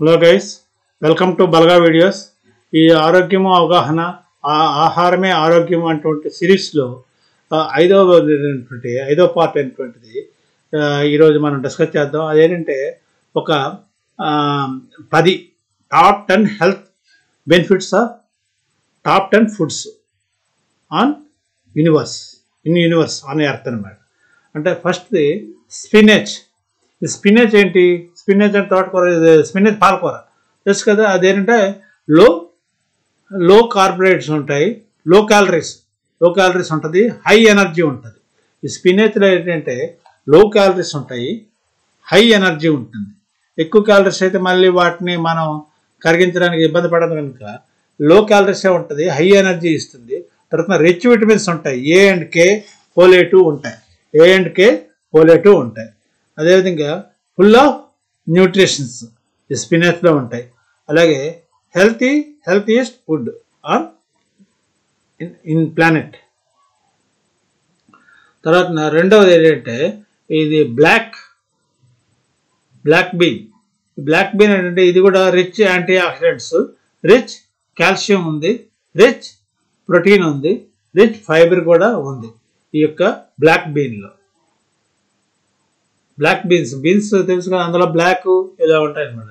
Hello guys welcome to బల్గా videos ఈ ఆరోగ్యము అవగాహన ఆహారమే ఆరోగ్యం అటువంటి సిరీస్లో ఐదవ అయినటువంటి ఐదో పార్ట్ అయినటువంటిది ఈరోజు మనం డిస్కస్ చేద్దాం. అదేంటంటే ఒక పది top ten health benefits of top ten foods on universe in universe on earth అనమాట అంటే ఫస్ట్ది స్పినేచ్. ఈ స్పినేచ్ ఏంటి? స్పినేచ్ అంటే తోటకూర ఇది పాలకూర తెలుసు కదా అదేంటంటే లో లో కార్బోహైడ్రేట్స్ ఉంటాయి లో క్యాలరీస్లో క్యాలరీస్ ఉంటుంది హై ఎనర్జీ ఉంటుంది. ఈ స్పినేజ్లో ఏంటంటే లో క్యాలరీస్ ఉంటాయి హై ఎనర్జీ ఉంటుంది. ఎక్కువ క్యాలరీస్ అయితే మళ్ళీ వాటిని మనం కరిగించడానికి ఇబ్బంది పడదు కనుక లో క్యాలరీసే ఉంటుంది హై ఎనర్జీ ఇస్తుంది. తర్వాత రిచ్ విటమిన్స్ ఉంటాయి ఏ అండ్ కే పోలేటు ఉంటాయి. ఏ అండ్ కే పోలేటు ఉంటాయి. అదేవిధంగా ఫుల్ ఆఫ్ న్యూట్రిషన్స్ ఈ స్పినచ్లో ఉంటాయి. అలాగే healthy healthiest food on in in planet. తర్వాత రెండవది ఏంటంటే ఇది black black bean black bean ఏంటంటే ఇది కూడా rich antioxidants rich calcium ఉంది. రిచ్ ప్రోటీన్ ఉంది. రిచ్ ఫైబర్ కూడా ఉంది ఈ యొక్క బ్లాక్ బీన్లో. బ్లాక్ బీన్స్ బీన్స్ తెలుసు కదా అందులో బ్లాక్ ఇలా ఉంటాయి అనమాట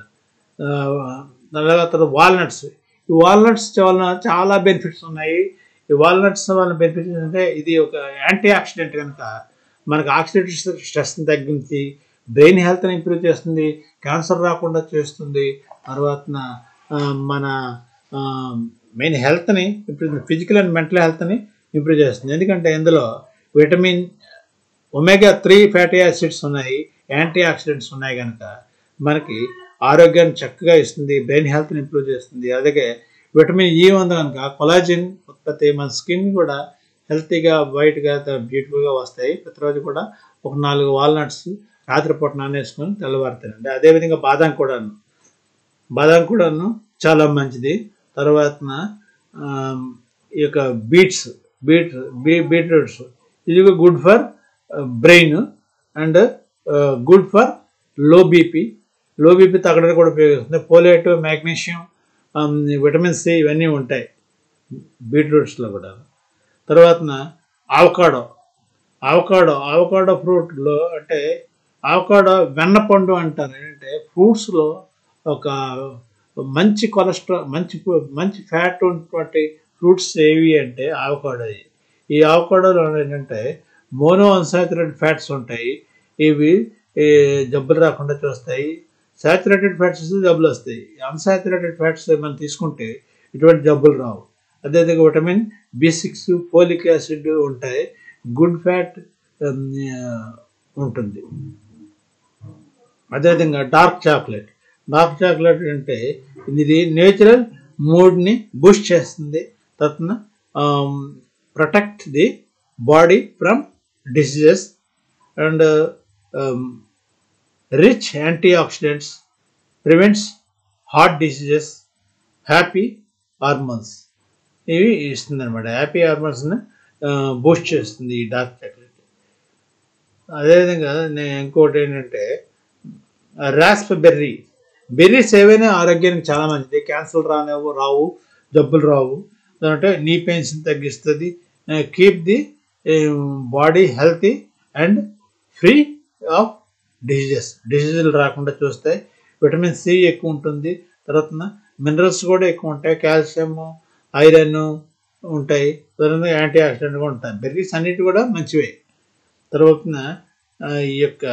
తర్వాత వాల్నట్స్ ఈ వాల్నట్స్ వలన చాలా బెనిఫిట్స్ ఉన్నాయి. ఈ వాల్నట్స్ వలన బెనిఫిట్స్ అంటే ఇది ఒక యాంటీ ఆక్సిడెంట్ కనుక మనకు ఆక్సిడేటివ్ స్ట్రెస్ని తగ్గించి బ్రెయిన్ హెల్త్ని ఇంప్రూవ్ చేస్తుంది క్యాన్సర్ రాకుండా చేస్తుంది. తర్వాత మన మెయిన్ హెల్త్ని ఇంప్రూవ్ ఫిజికల్ అండ్ మెంటల్ హెల్త్ని ఇంప్రూవ్ చేస్తుంది. ఎందుకంటే ఇందులో vitamin omega three fatty acids ఉన్నాయి యాంటీ ఆక్సిడెంట్స్ ఉన్నాయి కనుక మనకి ఆరోగ్యాన్ని చక్కగా ఇస్తుంది బ్రెయిన్ హెల్త్ని ఇంప్రూవ్ చేస్తుంది. అలాగే విటమిన్ ఈ ఉంది కనుక కొలాజిన్ ఉత్పత్తి మన స్కిన్ కూడా హెల్తీగా వైట్గా బ్యూటిఫుల్గా వస్తాయి. ప్రతిరోజు కూడా ఒక నాలుగు వాల్నట్స్ రాత్రిపూట నానేసుకొని తెల్లవారుతానండి అదేవిధంగా బాదం కూడాను. బాదం కూడాను చాలా మంచిది. తర్వాత ఈ యొక్క బీట్స్ బీట్ బీ బీట్రూట్స్ ఇది good for brain and good ఫర్లో BP లో బీపీ తగ్గడానికి కూడా ఉపయోగిస్తుంది. పోలేట్ మ్యాగ్నీషియం విటమిన్ సి ఇవన్నీ ఉంటాయి. బీట్రూట్స్లో కూడా. తర్వాత ఆవకాడో ఆవకాడో ఆవకాడో ఫ్రూట్లో అంటే ఆవకాడో వెన్నపండు అంటారు. ఏంటంటే ఫ్రూట్స్లో ఒక మంచి కొలెస్ట్రాల్ మంచి మంచి ఫ్యాట్ ఉన్నటువంటి ఫ్రూట్స్ ఏవి అంటే ఆవకాడో ఈ ఆవకాడోలో ఏంటంటే మోనో అన్సాచురేటెడ్ ఫ్యాట్స్ ఉంటాయి. ఇవి జబ్బులు రాకుండా చూస్తాయి. సాచురేటెడ్ ఫ్యాట్స్ జబ్బులు వస్తాయి. అన్సాచురేటెడ్ ఫ్యాట్స్ మనం తీసుకుంటే ఇటువంటి జబ్బులు రావు. అదేవిధంగా vitamin B six folic acid ఉంటాయి. గుడ్ ఫ్యాట్ ఉంటుంది. అదేవిధంగా డార్క్ చాక్లెట్. డార్క్ చాక్లెట్ అంటే ఇది నేచురల్ మూడ్ని బూస్ట్ చేస్తుంది. తత్న protect the body from diseases and rich antioxidants prevents heart diseases happy hormones ఇవి ఇస్తుంది అనమాట హ్యాపీ హార్మోన్స్ని బూస్ట్ చేస్తుంది ఈ డార్క్ చాక్లెట్. అదేవిధంగా నేను ఇంకోటి ఏంటంటే రాస్ప్ బెర్రీ బెర్రీస్ ఏవైనా ఆరోగ్యానికి చాలా మంచిది. క్యాన్సర్ రానివ్వు రావు జబ్బులు రావు. అంటే నీ పెయిన్స్ని తగ్గిస్తుంది. Keep the body healthy and free of diseases డిసీజులు రాకుండా చూస్తాయి విటమిన్ సి ఎక్కువ ఉంటుంది. తర్వాత మినరల్స్ కూడా ఎక్కువ ఉంటాయి. కాల్షియము ఐరన్ ఉంటాయి. తర్వాత యాంటీ ఆక్సిడెంట్ కూడా ఉంటాయి. బెర్రీస్ అన్నిటి కూడా మంచివే. తర్వాత ఈ యొక్క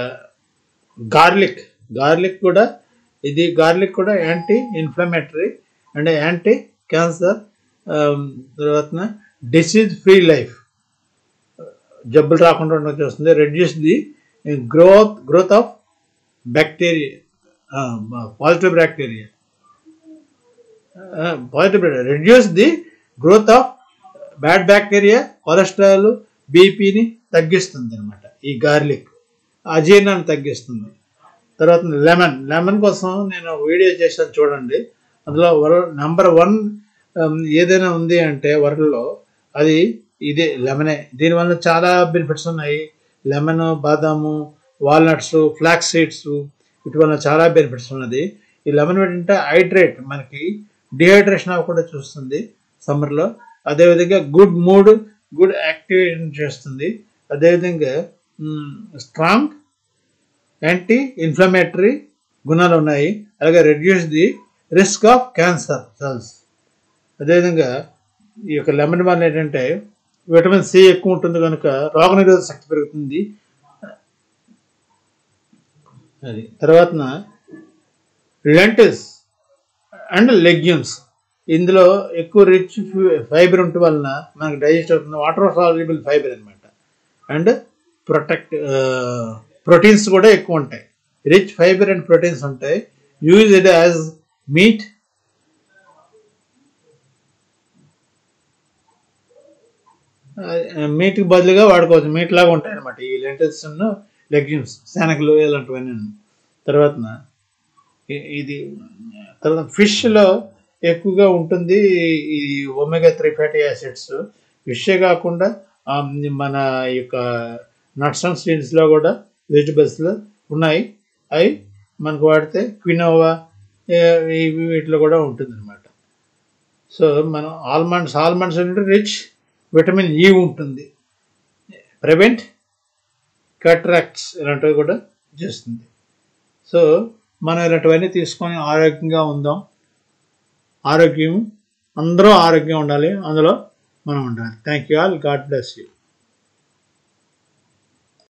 గార్లిక్ గార్లిక్ కూడా ఇది గార్లిక్ కూడా anti inflammatory and anti cancer తర్వాత డిసీజ్ ఫ్రీ లైఫ్ జబ్బులు రాకుండా ఉండడం చేస్తుంది. Reduce the growth growth of bacteria positive bacteria positive reduce the growth of bad bacteria cholesterol బీపీని తగ్గిస్తుంది అనమాట ఈ గార్లిక్ అజీర్ణాన్ని తగ్గిస్తుంది. తర్వాత లెమన్ లెమన్ కోసం నేను వీడియో చేశాను చూడండి. అందులో వర నెంబర్ వన్ ఏదైనా ఉంది అంటే వరల్లో అది ఇదే లెమనే. దీనివల్ల చాలా బెనిఫిట్స్ ఉన్నాయి. లెమన్ బాదాము వాల్నట్స్ ఫ్లాక్స్ సీడ్స్ వీటి వల్ల చాలా బెనిఫిట్స్ ఉన్నది. ఈ లెమన్ ఏంటంటే హైడ్రేట్ మనకి డిహైడ్రేషన్ అవ్వకుండా చూస్తుంది సమ్మర్లో అదేవిధంగా గుడ్ మూడ్ గుడ్ యాక్టివేషన్ చేస్తుంది. అదేవిధంగా స్ట్రాంగ్ యాంటీ ఇన్ఫ్లమేటరీ గుణాలు ఉన్నాయి. అలాగే reduce the risk of cancer cells అదేవిధంగా ఈ యొక్క లెమన్ వల్ల ఏంటంటే విటమిన్ సి ఎక్కువ ఉంటుంది కనుక రోగనిరోధక శక్తి పెరుగుతుంది. అది. తర్వాత లెంటిల్స్ అండ్ లెగ్యూమ్స్. ఇందులో ఎక్కువ రిచ్ ఫైబర్ ఉండటం వలన మనకు డైజెస్ట్ అవుతుంది. వాటర్ సాల్యుబుల్ ఫైబర్ అనమాట అండ్ ప్రొటెక్ట్ ప్రోటీన్స్ కూడా ఎక్కువ ఉంటాయి. రిచ్ ఫైబర్ అండ్ ప్రోటీన్స్ ఉంటాయి. యూజ్ ఇట్ యాజ్ మీట్ మీట్కి బదులుగా వాడుకోవచ్చు. మీట్ లాగా ఉంటాయి అనమాట ఈ లెంటిల్స్ లెగ్యూమ్స్ శనగలు ఇలాంటివన్నీ. తర్వాత ఇది తర్వాత ఫిష్లో ఎక్కువగా ఉంటుంది ఈ ఒమేగా త్రీ ఫ్యాటీ యాసిడ్స్ ఫిషే కాకుండా మన యొక్క నట్స్ అండ్ సీడ్స్లో కూడా వెజిటబుల్స్లో ఉన్నాయి. అవి మనకు వాడితే క్వినోవా ఇవి వీటిలో కూడా ఉంటుంది అనమాట సో మనం ఆల్మండ్స్ ఆల్మండ్స్ అంటే రిచ్ విటమిన్ ఈ ఉంటుంది. ప్రివెంట్ కట్రాక్ట్స్ ఇలాంటివి కూడా చేస్తుంది. సో మనం ఇలాంటివన్నీ తీసుకొని ఆరోగ్యంగా ఉందాం. ఆరోగ్యం అందరూ ఆరోగ్యంగా ఉండాలి. అందులో మనం ఉండాలి. Thank you all God bless you